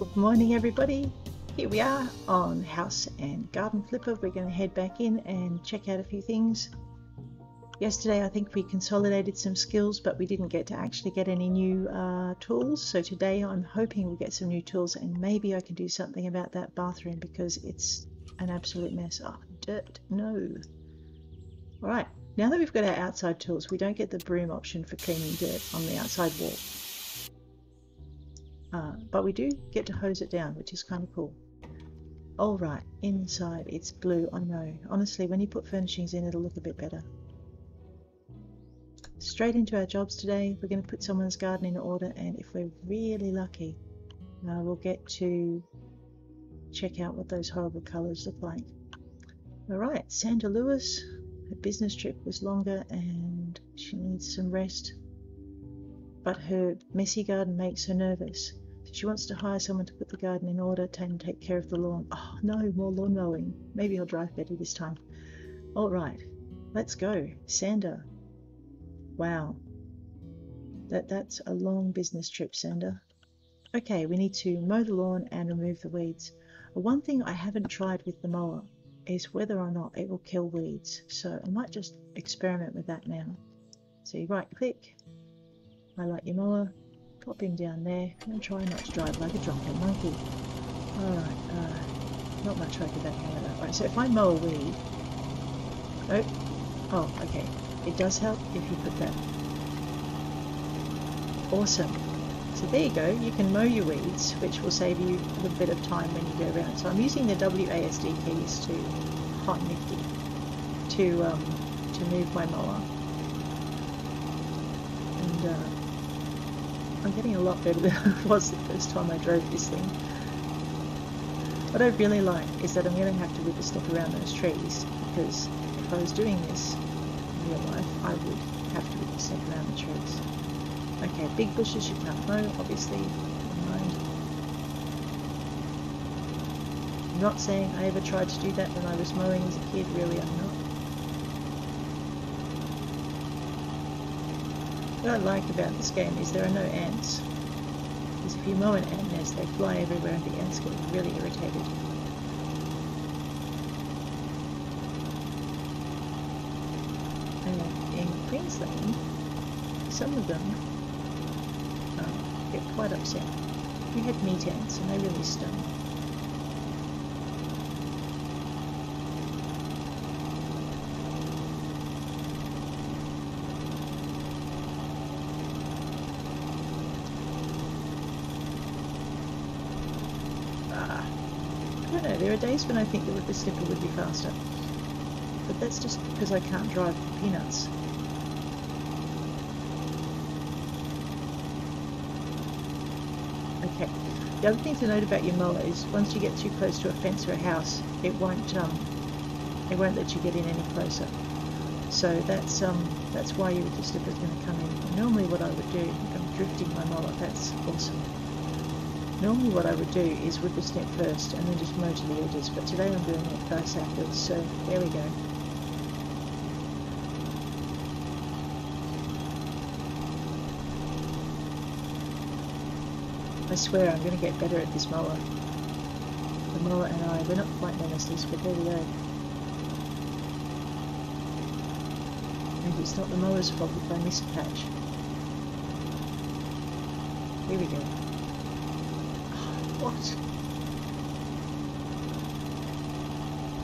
Good morning, everybody. Here we are on House and Garden Flipper. We're going to head back in and check out a few things. Yesterday, I think we consolidated some skills, but we didn't get to actually get any new uh, tools. So today, I'm hoping we'll get some new tools, and maybe I can do something about that bathroom because it's an absolute mess. Oh, dirt, no. All right, now that we've got our outside tools, we don't get the broom option for cleaning dirt on the outside wall. Uh, but we do get to hose it down, which is kind of cool. All right, inside it's blue, I know. Honestly, when you put furnishings in, it'll look a bit better. Straight into our jobs today, we're going to put someone's garden in order, and if we're really lucky, uh, we'll get to check out what those horrible colours look like. All right, Sandra Lewis, her business trip was longer and she needs some rest, but her messy garden makes her nervous. She wants to hire someone to put the garden in order and take care of the lawn. Oh no, more lawn mowing. Maybe I'll drive Betty this time. All right, let's go. Sander. Wow. That that's a long business trip, Sander. Okay, we need to mow the lawn and remove the weeds. One thing I haven't tried with the mower is whether or not it will kill weeds. So I might just experiment with that now. So you right click, highlight your mower, Pop him down there and try not to drive like a drunken monkey. Alright, uh, not much I could that handle that. Right, so if I mow a weed... Oh, oh, okay. It does help if you put that. Awesome. So there you go, you can mow your weeds, which will save you a little bit of time when you go around. So I'm using the WASD keys to hot nifty to um, to move my mower. And uh, I'm getting a lot better than I was the first time I drove this thing. What I really like is that I'm going to have to whipper snip around those trees because if I was doing this in real life, I would have to whipper snip around the trees. Okay, big bushes you can't mow, obviously. I'm not saying I ever tried to do that when I was mowing as a kid, really I'm not. What I like about this game is there are no ants. Because if you mow an ant nest, they fly everywhere and the ants get really irritated. And in Queensland, some of them uh, get quite upset. We had meat ants and they really stung. don't know, there are days when I think that with the slipper would be faster. But that's just because I can't drive peanuts. Okay. The other thing to note about your mower is once you get too close to a fence or a house, it won't um, it won't let you get in any closer. So that's um that's why your slipper is going to come in. Normally, what I would do, if I'm drifting my mower. That's awesome. Normally what I would do is whipper snip first and then just mow to the edges, but today I'm doing it backwards, so there we go. I swear I'm going to get better at this mower. The mower and I, we're not quite nemesis, but there we go. And it's not the mower's fault if I miss a patch. Here we go. What?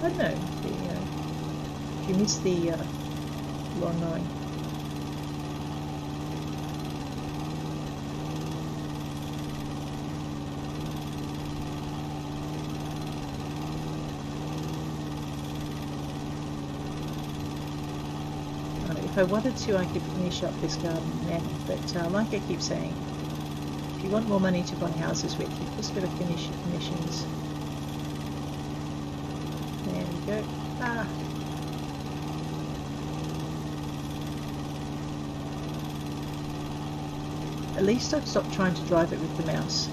I don't know. The, uh, if you miss the uh, lawn mowing. Uh, if I wanted to, I could finish up this garden now, but uh, like I keep saying, if you want more money to buy houses with, you've just got to finish your commissions. There we go. Ah. At least I've stopped trying to drive it with the mouse.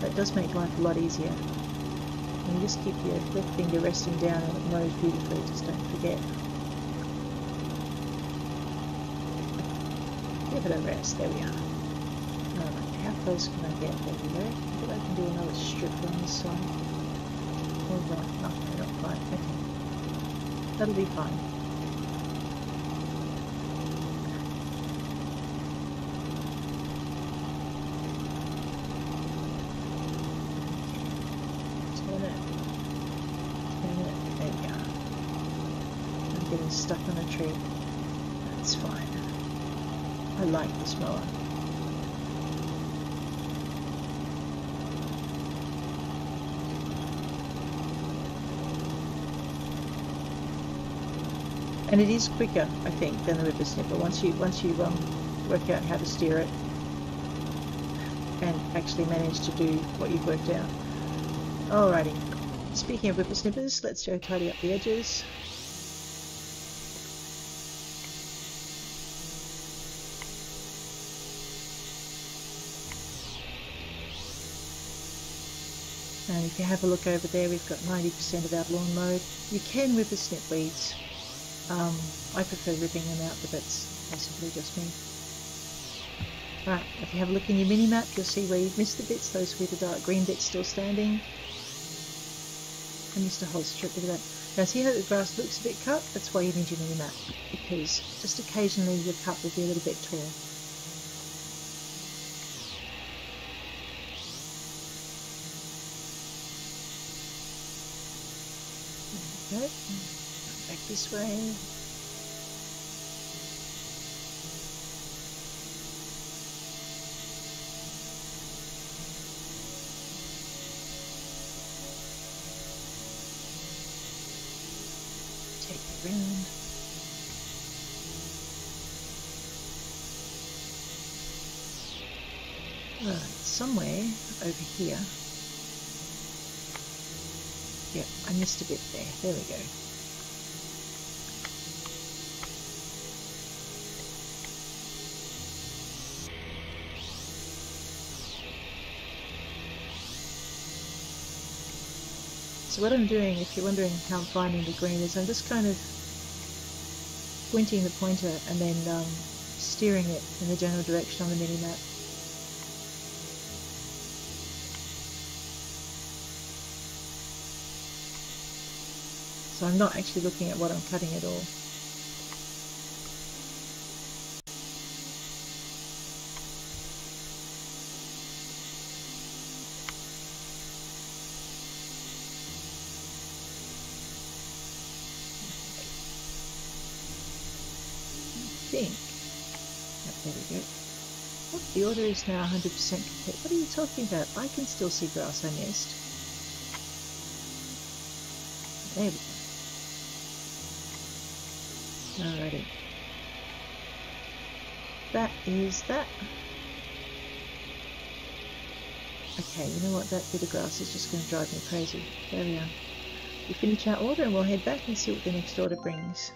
That does make life a lot easier. And you just keep your left finger resting down and it mows beautifully, just don't forget. Give it a rest, there we are close can I get? over There go. I can do another strip on this side. All right, no, not. Okay, that'll be fine. Turn it. Turn it. There go. I'm getting stuck on a tree. That's fine. I like this mower. And it is quicker, I think, than the whipper snipper once you once you um, work out how to steer it and actually manage to do what you've worked out. Alrighty. Speaking of whipper snippers, let's go tidy up the edges. And if you have a look over there, we've got 90% of our lawn mowed. You can whipper snip weeds um, I prefer ripping them out, but that's possibly just me. Right, if you have a look in your mini-map, you'll see where you've missed the bits, those with the dark green bits still standing. I missed a whole strip of that. Now see how the grass looks a bit cut? That's why you need your mini-map, because just occasionally your cut will be a little bit tall. Back this way. Take it round. Uh, right, somewhere over here. Yep, I missed a bit there. There we go. What I'm doing, if you're wondering how I'm finding the green, is I'm just kind of pointing the pointer and then um, steering it in the general direction on the mini-map. So I'm not actually looking at what I'm cutting at all. think. Oh, there we go. Oh, the order is now 100% complete. What are you talking about? I can still see grass I missed. There we go. Alrighty. That is that. Okay, you know what? That bit of grass is just going to drive me crazy. There we are. We finish our order and we'll head back and see what the next order brings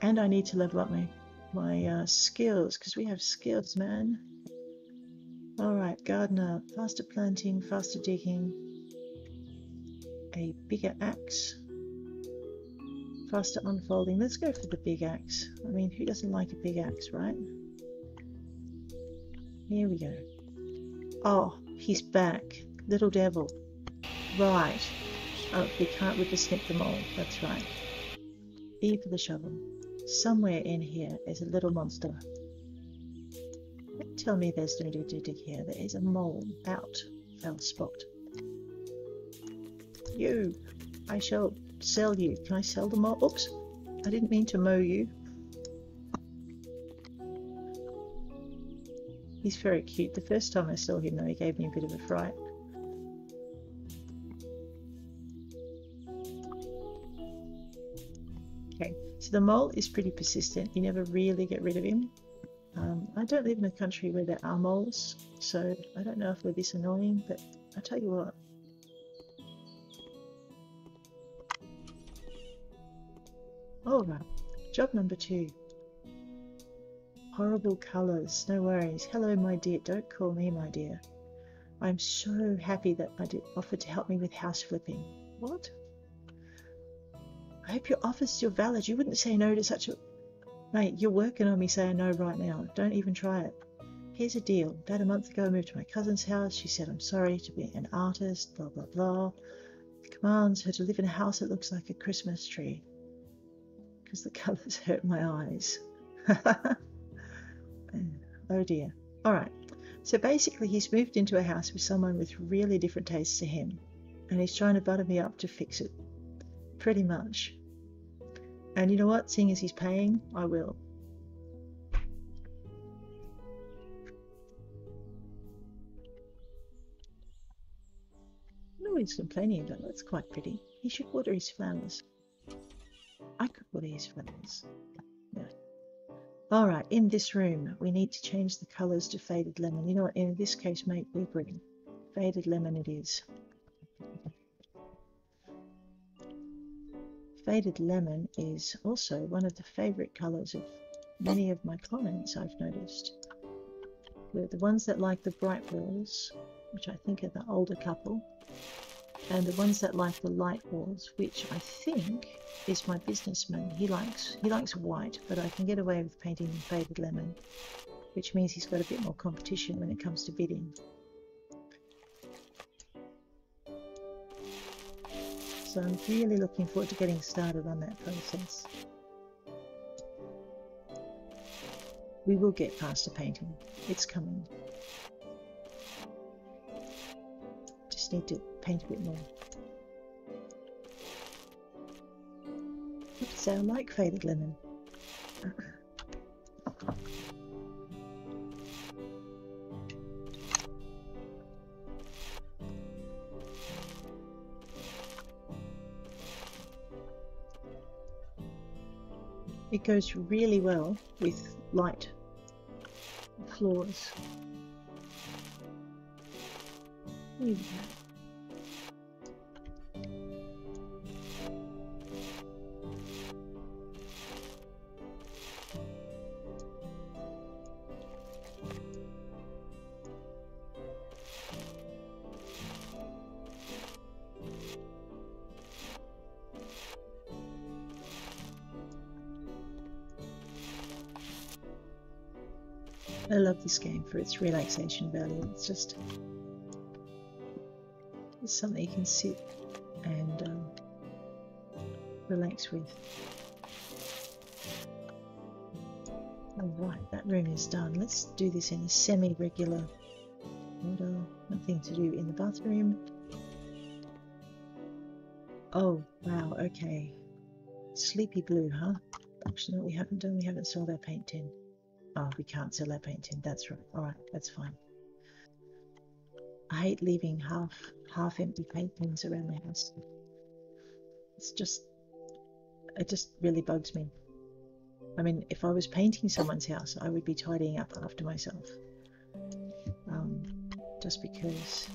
and I need to level up my my uh, skills because we have skills, man. All right, gardener, faster planting, faster digging, a bigger axe, faster unfolding. Let's go for the big axe. I mean, who doesn't like a big axe, right? Here we go. Oh, he's back, little devil. Right. Oh, we can't. We just snip them all. That's right. E for the shovel. Somewhere in here is a little monster. Tell me there's no dig here. There is a mole out. Foul spot. You! I shall sell you. Can I sell the mole? Oops! I didn't mean to mow you. He's very cute. The first time I saw him though, he gave me a bit of a fright. The mole is pretty persistent. You never really get rid of him. Um, I don't live in a country where there are moles, so I don't know if they're this annoying, but I tell you what. Alright, job number two. Horrible colours, no worries. Hello, my dear. Don't call me my dear. I'm so happy that I did offer to help me with house flipping. What? I hope your offer's still valid. You wouldn't say no to such a... Mate, you're working on me saying no right now. Don't even try it. here's a deal. About a month ago, I moved to my cousin's house. She said, I'm sorry to be an artist, blah, blah, blah. Commands her to live in a house that looks like a Christmas tree because the colours hurt my eyes. oh dear. All right. So basically, he's moved into a house with someone with really different tastes to him, and he's trying to butter me up to fix it. Pretty much. And you know what? Seeing as he's paying, I will. No he's complaining about that's quite pretty. He should water his flowers. I could water his flowers. Alright, in this room, we need to change the colours to faded lemon. You know what, in this case, mate, we're green. Faded lemon it is. Faded lemon is also one of the favourite colours of many of my clients, I've noticed. The, the ones that like the bright walls, which I think are the older couple, and the ones that like the light walls, which I think is my businessman. He likes he likes white, but I can get away with painting in faded lemon, which means he's got a bit more competition when it comes to bidding. So I'm really looking forward to getting started on that process. We will get past the painting. It's coming. Just need to paint a bit more. What sound like faded lemon? It goes really well with light floors. I love this game for its relaxation value. It's just it's something you can sit and um, relax with. Alright, that room is done. Let's do this in a semi-regular order. Nothing to do in the bathroom. Oh, wow, okay. Sleepy blue, huh? Actually, no, we haven't done. We haven't sold our paint tin. Oh, we can't sell that painting. That's right. All right, that's fine. I hate leaving half half empty paintings around the house. It's just it just really bugs me. I mean, if I was painting someone's house, I would be tidying up after myself. Um, just because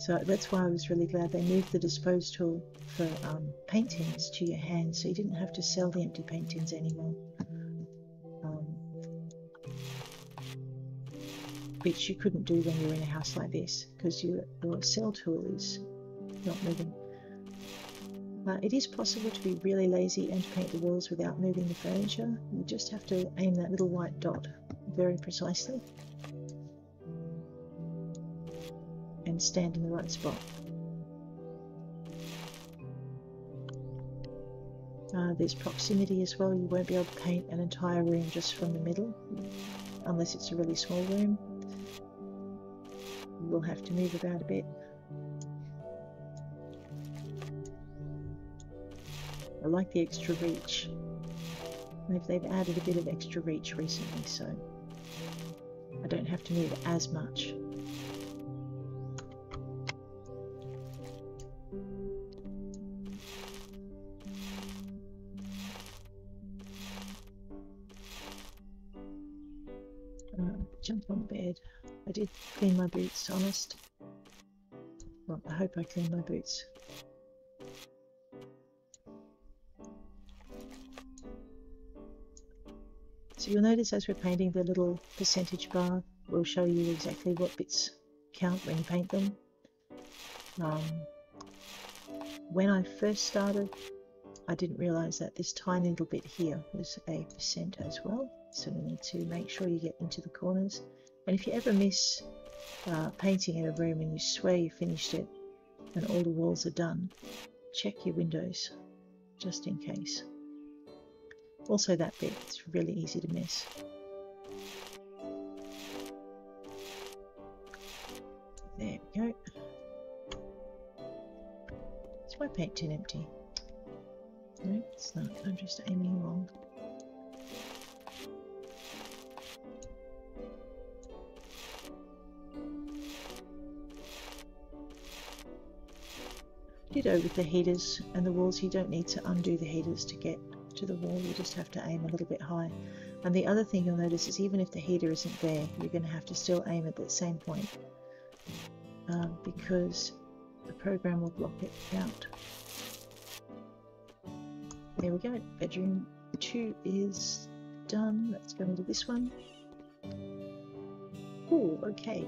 So that's why I was really glad they moved the dispose tool for um, paintings to your hand so you didn't have to sell the empty paintings anymore. Um, which you couldn't do when you're in a house like this because your, your sell tool is not moving. Uh, it is possible to be really lazy and paint the walls without moving the furniture. You just have to aim that little white dot very precisely. And stand in the right spot. Uh, there's proximity as well. You won't be able to paint an entire room just from the middle, unless it's a really small room. You will have to move about a bit. I like the extra reach. They've added a bit of extra reach recently, so I don't have to move as much. I jumped on bed. I did clean my boots, honest. Well, I hope I cleaned my boots. So you'll notice as we're painting the little percentage bar will show you exactly what bits count when you paint them. Um, when I first started, I didn't realize that this tiny little bit here was a percent as well. So we need to make sure you get into the corners. And if you ever miss uh, painting in a room and you swear you finished it and all the walls are done, check your windows just in case. Also that bit, it's really easy to miss. There we go. Is my paint tin empty? No, it's. I'm just aiming wrong. Ditto with the heaters and the walls, you don't need to undo the heaters to get to the wall, you just have to aim a little bit high. And the other thing you'll notice is even if the heater isn't there, you're going to have to still aim at that same point um, because the program will block it out. There we go, bedroom 2 is done. Let's go into this one. Oh, okay.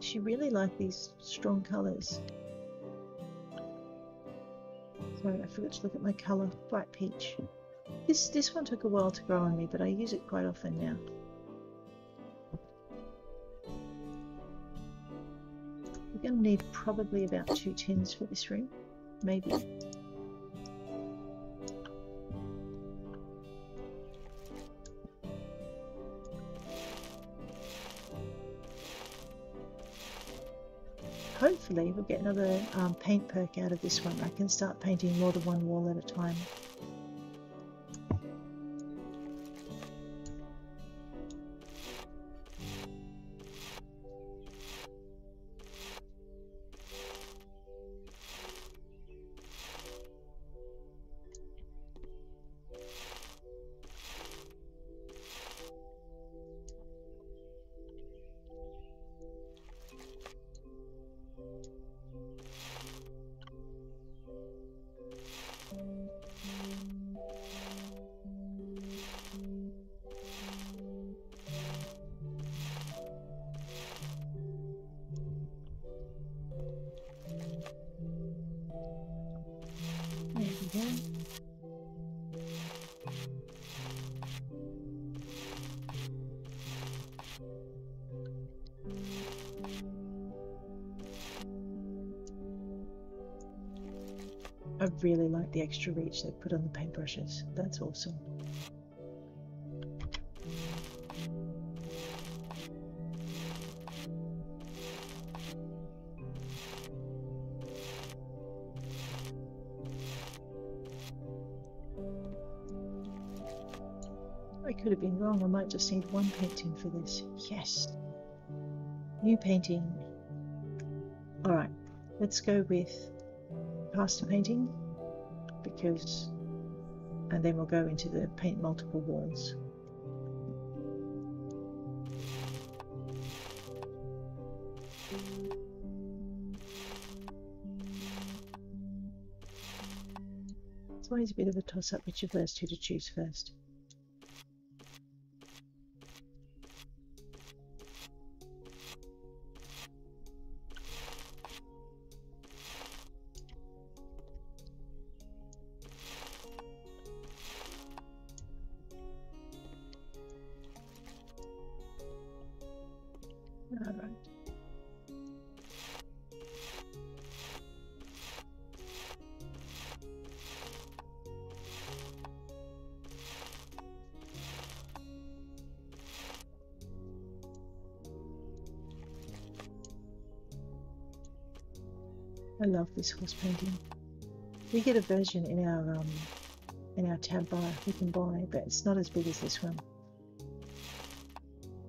She really liked these strong colours. Sorry, I forgot to look at my colour. Bright peach. This, this one took a while to grow on me, but I use it quite often now. We're going to need probably about two tins for this room, maybe. Hopefully we'll get another um, paint perk out of this one. I can start painting more than one wall at a time. I really like the extra reach they put on the paintbrushes. That's awesome. I could have been wrong. I might just need one painting for this. Yes. New painting. Alright, let's go with faster painting because and then we'll go into the paint multiple walls. It's always a bit of a toss up which of those two to choose first. I love this horse painting. We get a version in our um, in our tab bar we can buy, but it's not as big as this one.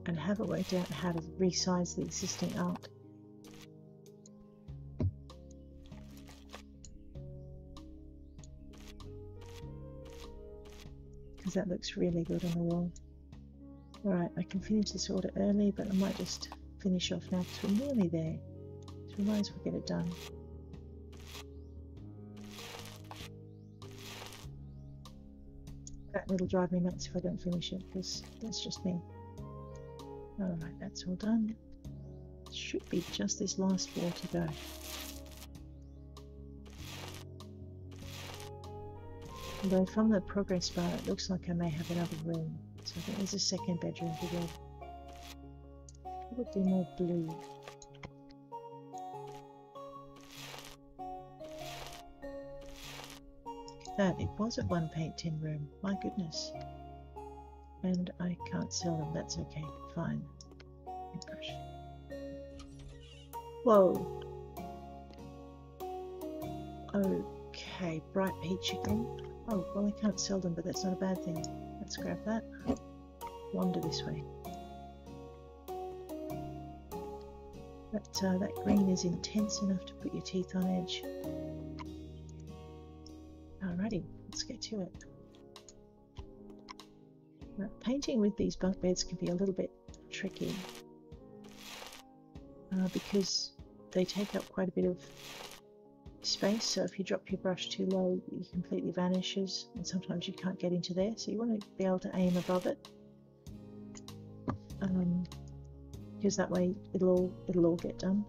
And haven't worked out how to resize the existing art. Because that looks really good on the wall. Alright, I can finish this order early, but I might just finish off now because we're nearly there. So we might as well get it done. Will drive me nuts if I don't finish it because that's just me. Alright, that's all done. Should be just this last wall to go. Although from the progress bar it looks like I may have another room. So I think there's a second bedroom for bed. Probably more blue. That, it was a one paint tin room. My goodness. And I can't sell them, that's okay, fine. Brush. Whoa. Okay, bright peach again. Oh, well I can't sell them, but that's not a bad thing. Let's grab that. Wander this way. That, uh, that green is intense enough to put your teeth on edge. Alrighty, let's get to it. Now, painting with these bunk beds can be a little bit tricky uh, because they take up quite a bit of space. So if you drop your brush too low it completely vanishes and sometimes you can't get into there. So you want to be able to aim above it um, because that way it'll all, it'll all get done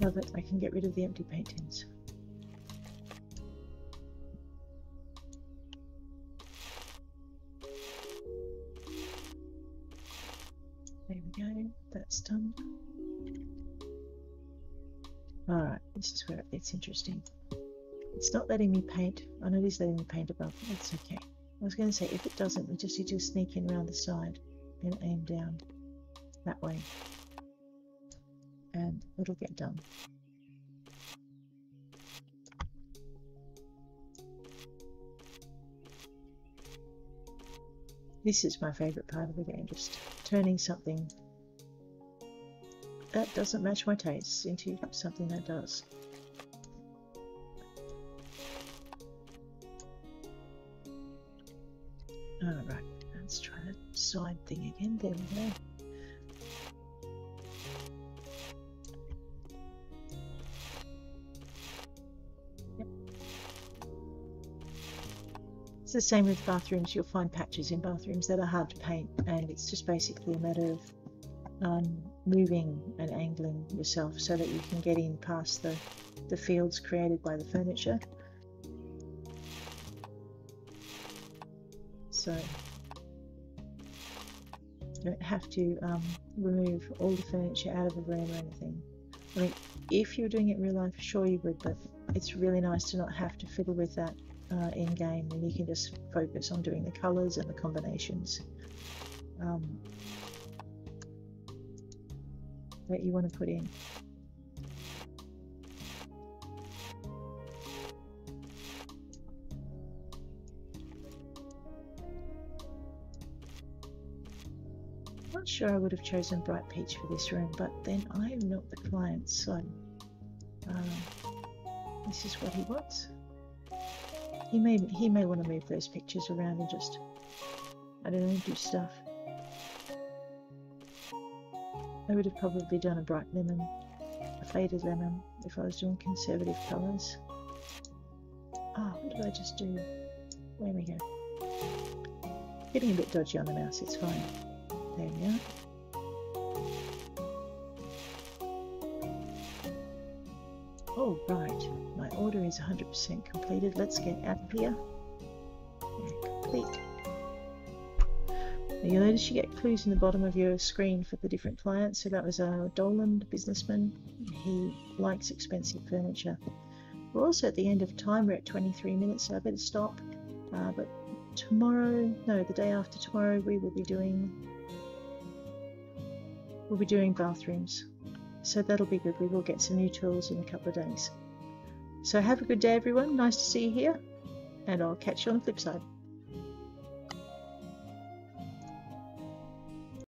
now that I can get rid of the empty paintings There we go, that's done. Alright, this is where it's interesting. It's not letting me paint. I know it's letting me paint above. that's okay. I was going to say, if it doesn't, we just need to sneak in around the side and aim down that way. It'll get done. This is my favourite part of the game, just turning something that doesn't match my tastes into something that does. Alright, let's try that side thing again. There we go. It's the same with bathrooms. You'll find patches in bathrooms that are hard to paint, and it's just basically a matter of um, moving and angling yourself so that you can get in past the, the fields created by the furniture. So you don't have to um, remove all the furniture out of a room or anything. I mean, if you're doing it in real life, sure you would, but it's really nice to not have to fiddle with that uh, in game and you can just focus on doing the colours and the combinations. Um, that you want to put in. Not sure I would have chosen Bright Peach for this room, but then I am not the client, so uh, this is what he wants. He may he may want to move those pictures around and just I don't know do stuff. I would have probably done a bright lemon, a faded lemon, if I was doing conservative colours. Ah, oh, what did I just do? There we go. Getting a bit dodgy on the mouse, it's fine. There we are. Oh, right. My order is 100% completed. Let's get out of here. complete. You'll notice you get clues in the bottom of your screen for the different clients. So that was a Doland businessman. He likes expensive furniture. We're also at the end of time. We're at 23 minutes, so I better stop. Uh, but tomorrow, no, the day after tomorrow, we will be doing we'll be doing bathrooms. So that'll be good. We will get some new tools in a couple of days. So have a good day, everyone. Nice to see you here, and I'll catch you on the flip side.